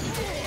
Yeah.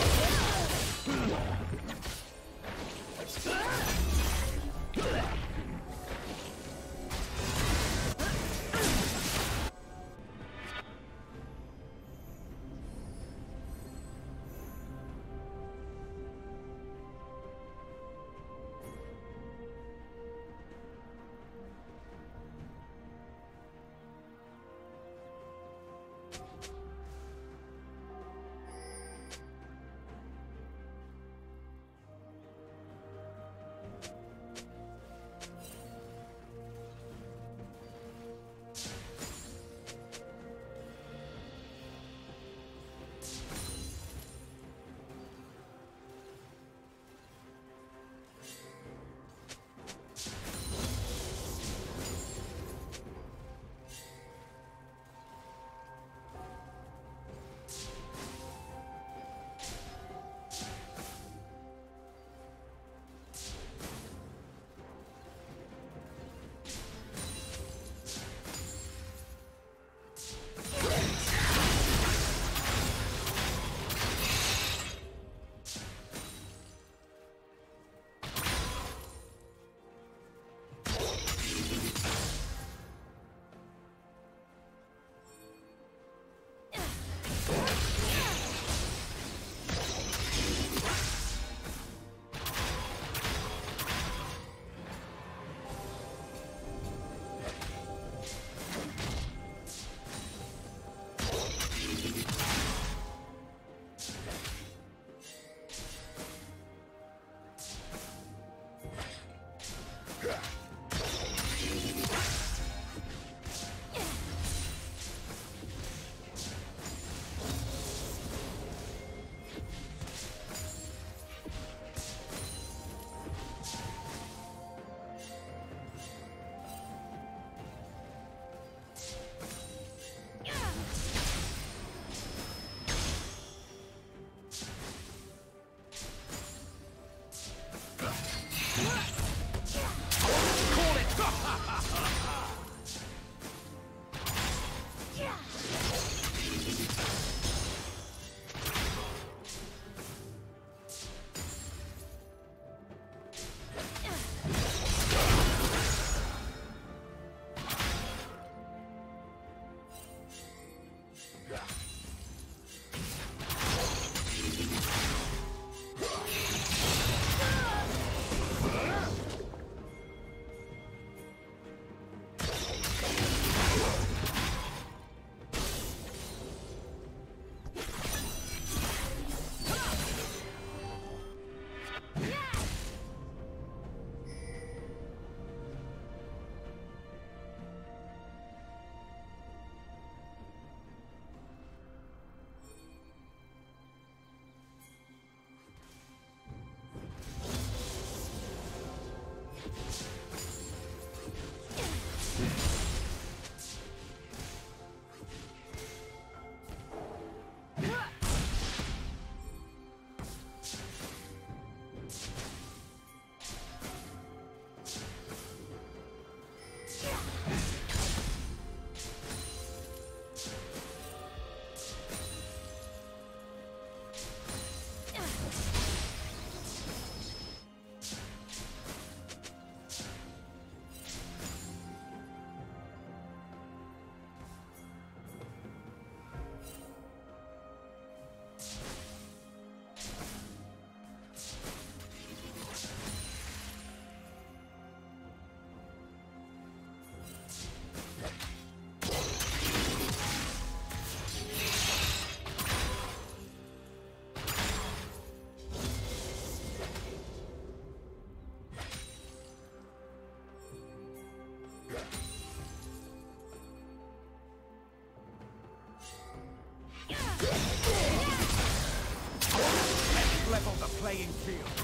level the playing field.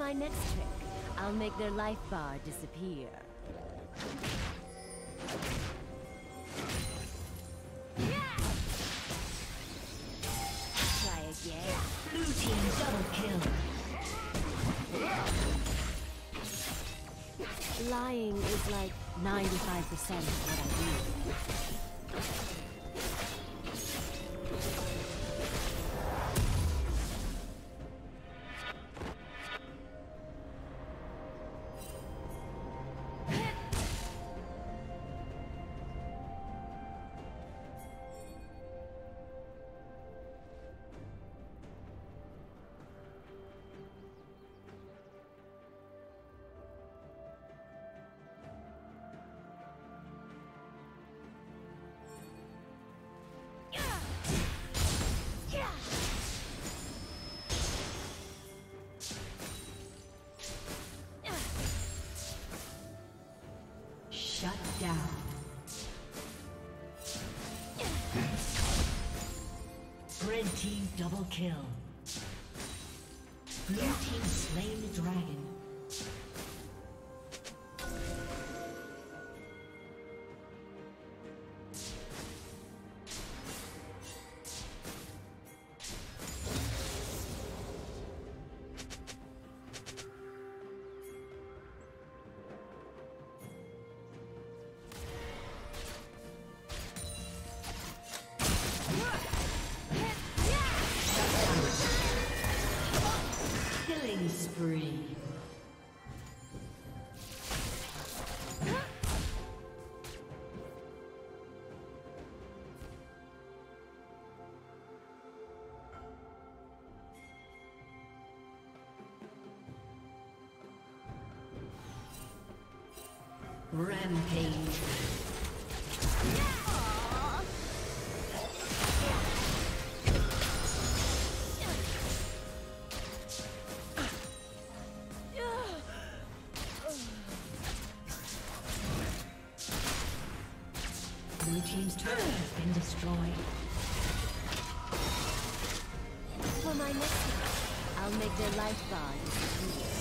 My next trick, I'll make their life bar disappear. Try again. Blue team double kill. Lying is like 95% of what I do. Kill. Rampage. Blue team's turret has been destroyed. For my next I'll make their life bar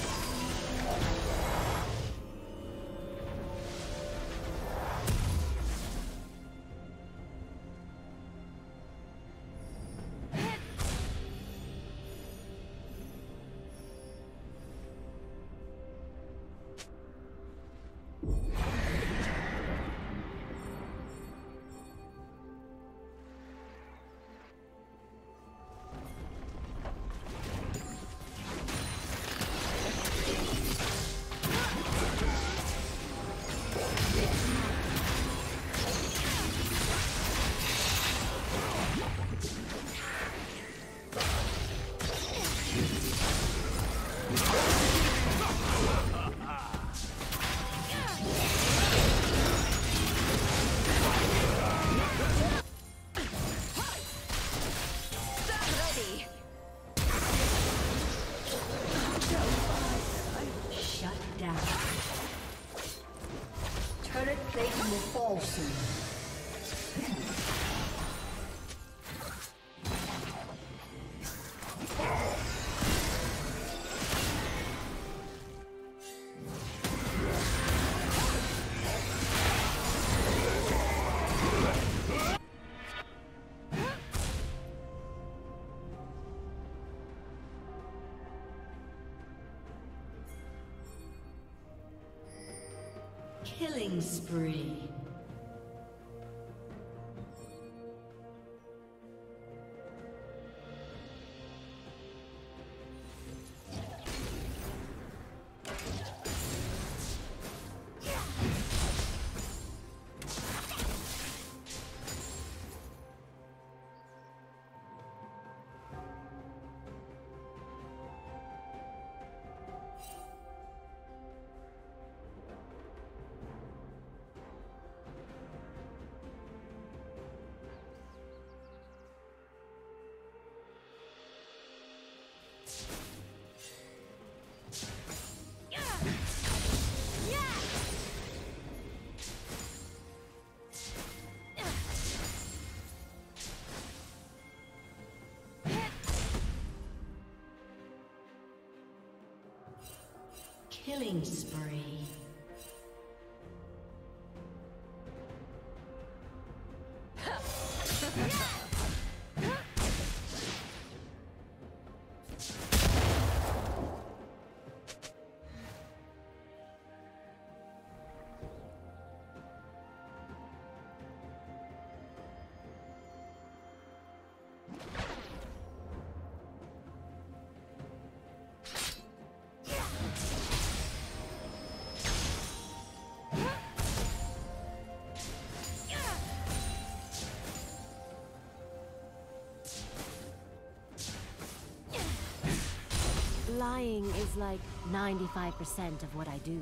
Killing spree. Killing spree. Lying is like 95% of what I do.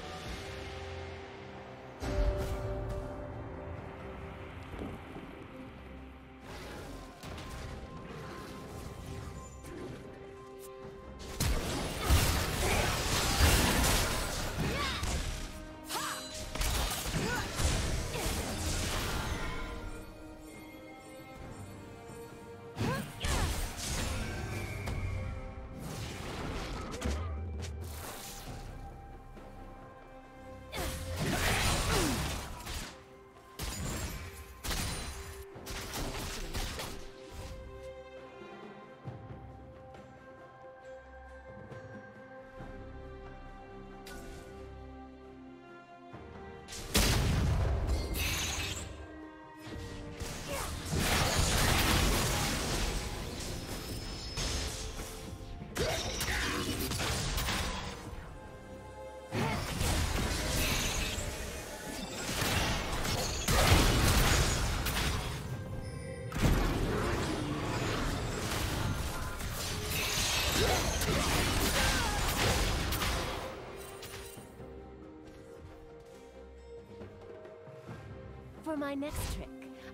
My next trick,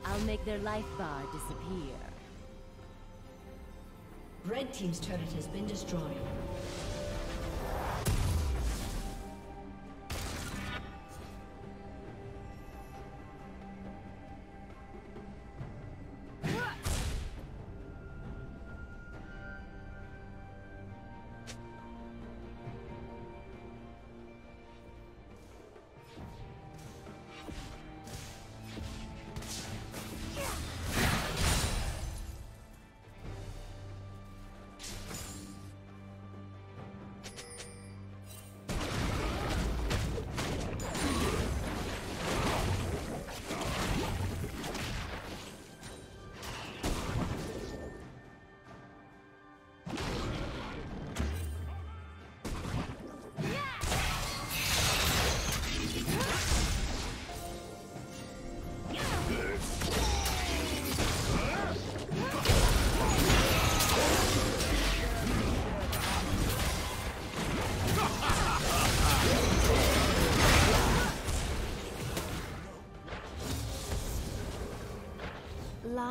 I'll make their life bar disappear. Red Team's turret has been destroyed.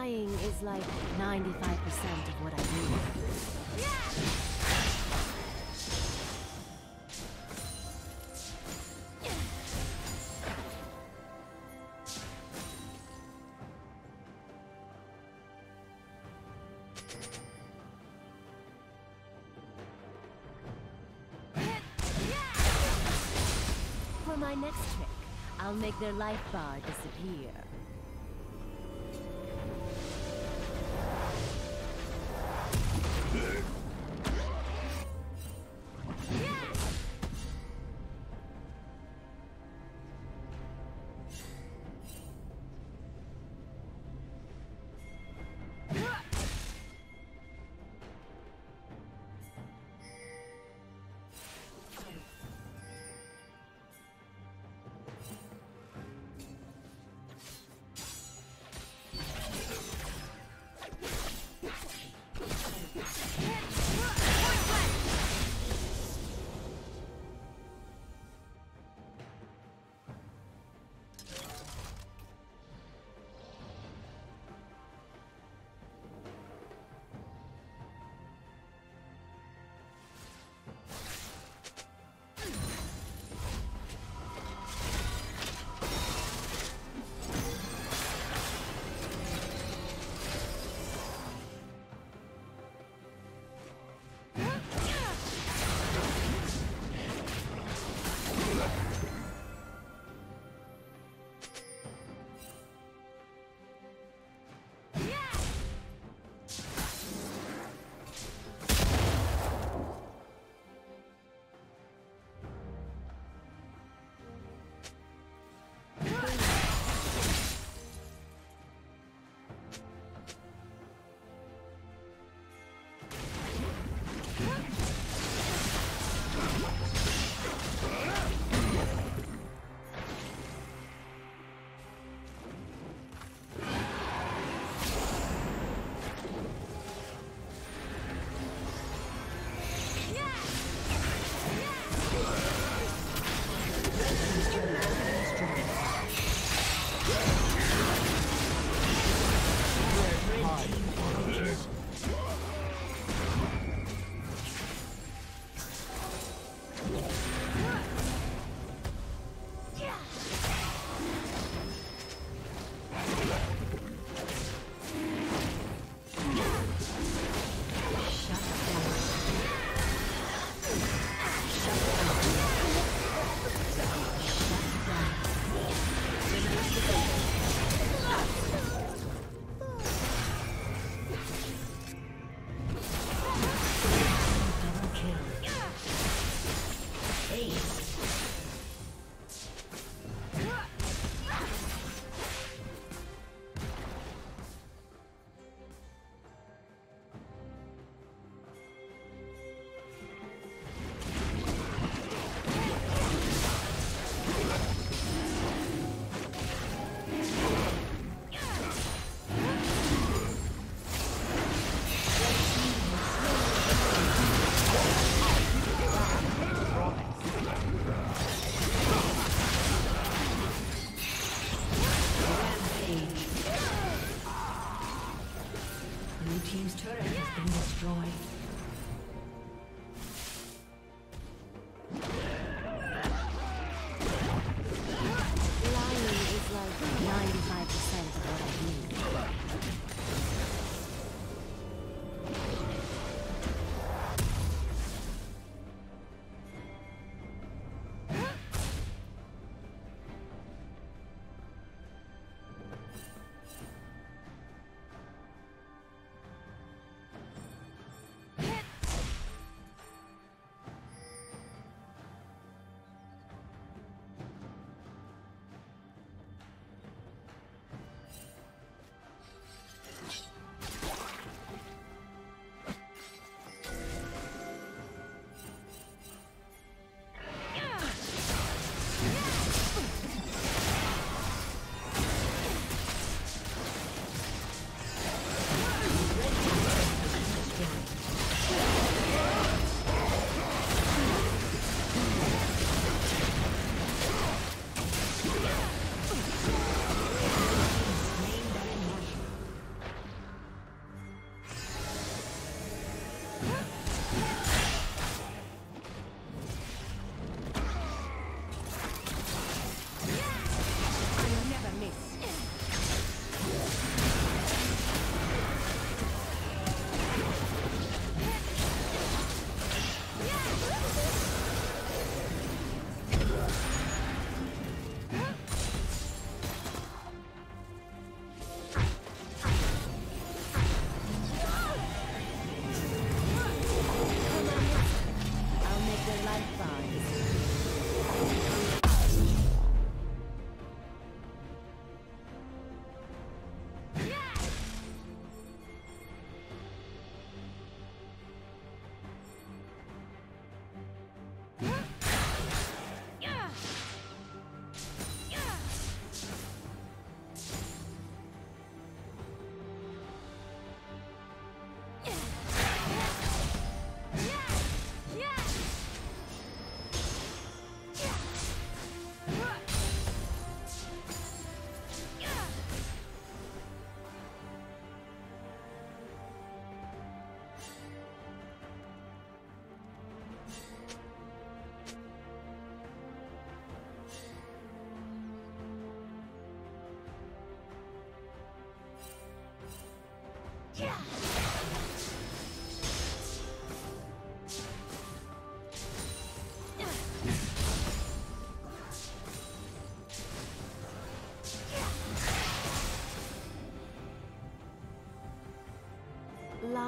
Lying is like 95% of what I do. For my next trick, I'll make their life bar disappear.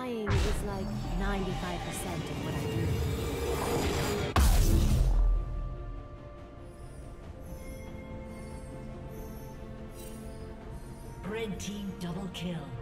Lying is like 95% of what I do. Red team double kill.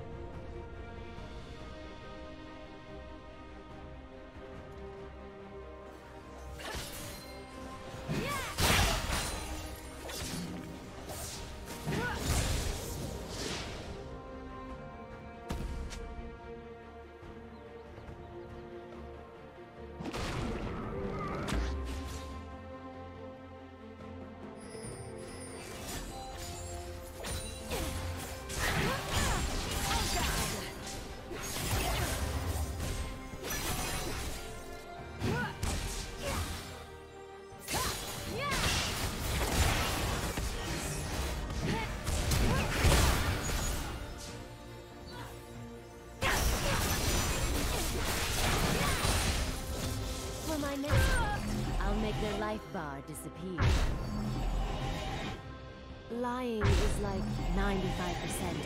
Disappear. Lying is like 95%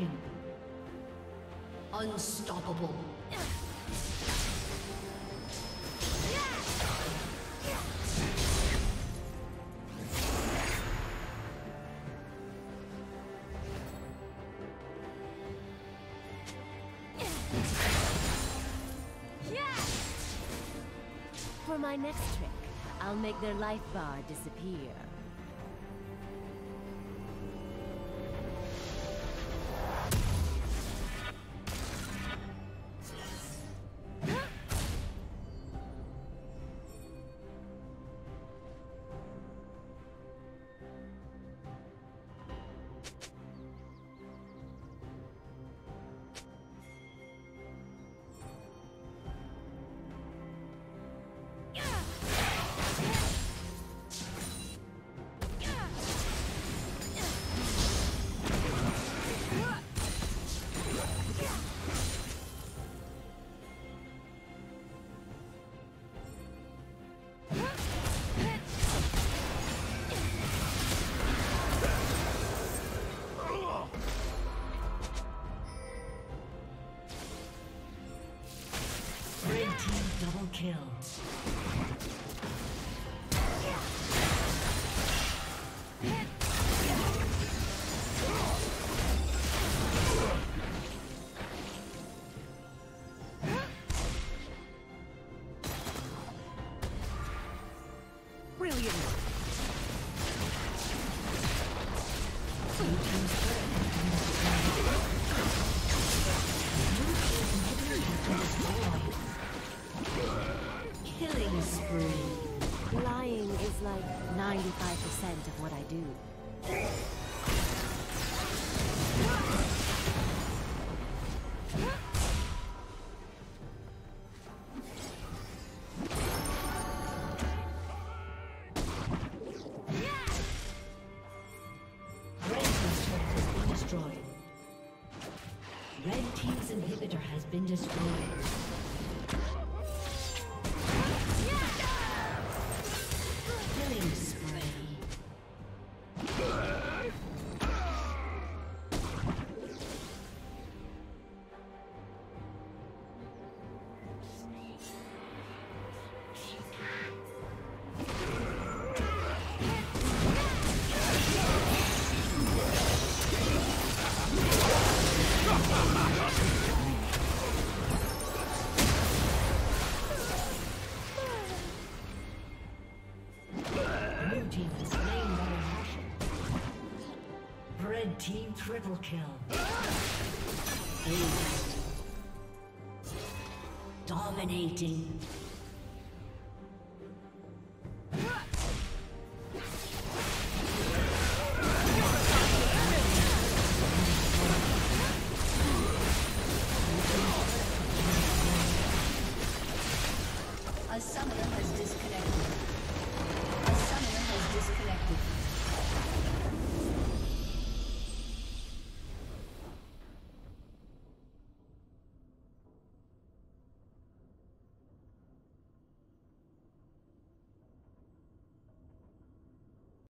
Dragon. Unstoppable. For my next trick, I'll make their life bar disappear. Killing spree. Lying is like 95% of what I do. Triple kill. Dominating.